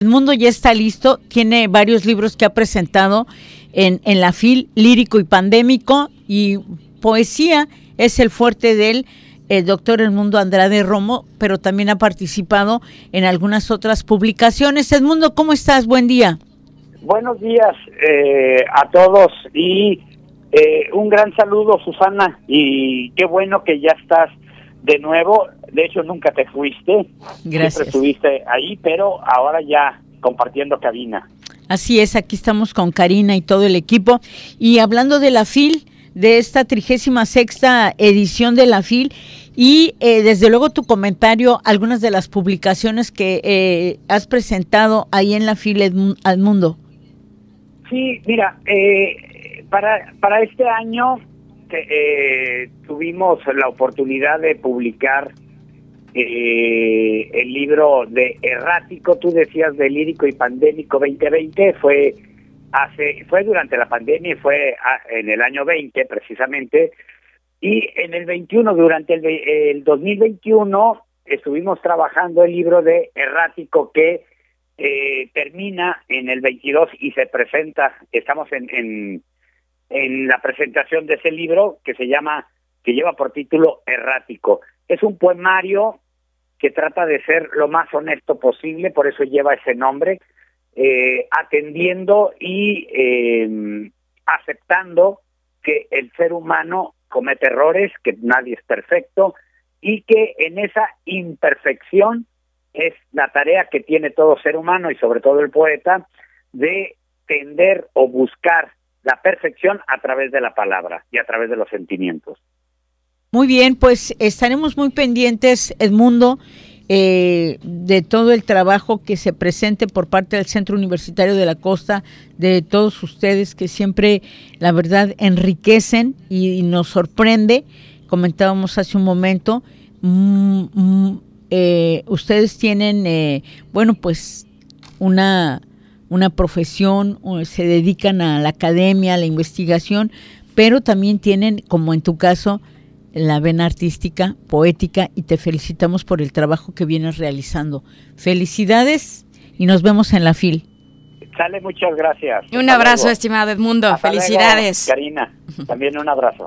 El mundo ya está listo, tiene varios libros que ha presentado en, en la FIL, lírico y pandémico, y poesía es el fuerte del el doctor Edmundo Andrade Romo, pero también ha participado en algunas otras publicaciones. Edmundo, ¿cómo estás? Buen día. Buenos días eh, a todos y eh, un gran saludo, Susana, y qué bueno que ya estás de nuevo. De hecho, nunca te fuiste. Gracias. Siempre estuviste ahí, pero ahora ya compartiendo cabina. Así es, aquí estamos con Karina y todo el equipo. Y hablando de la FIL, de esta trigésima sexta edición de la FIL, y eh, desde luego tu comentario, algunas de las publicaciones que eh, has presentado ahí en la FIL al mundo. Sí, mira, eh, para, para este año eh, tuvimos la oportunidad de publicar eh, el libro de Errático, tú decías de Lírico y Pandémico 2020, fue hace fue durante la pandemia, fue en el año 20 precisamente, y en el 21, durante el, el 2021, estuvimos trabajando el libro de Errático que eh, termina en el 22 y se presenta, estamos en, en en la presentación de ese libro que se llama, que lleva por título Errático. Es un poemario que trata de ser lo más honesto posible, por eso lleva ese nombre, eh, atendiendo y eh, aceptando que el ser humano comete errores, que nadie es perfecto y que en esa imperfección es la tarea que tiene todo ser humano y sobre todo el poeta de tender o buscar la perfección a través de la palabra y a través de los sentimientos. Muy bien, pues estaremos muy pendientes, Edmundo, eh, de todo el trabajo que se presente por parte del Centro Universitario de la Costa, de todos ustedes que siempre, la verdad, enriquecen y, nos sorprende. Comentábamos hace un momento, mm, mm, eh, ustedes tienen, eh, bueno, pues una una profesión, se dedican a la academia, a la investigación, pero también tienen, como en tu caso, la vena artística, poética, y te felicitamos por el trabajo que vienes realizando. Felicidades y nos vemos en la FIL. Sale, muchas gracias. Un abrazo, estimado Edmundo. Felicidades. Karina, también un abrazo.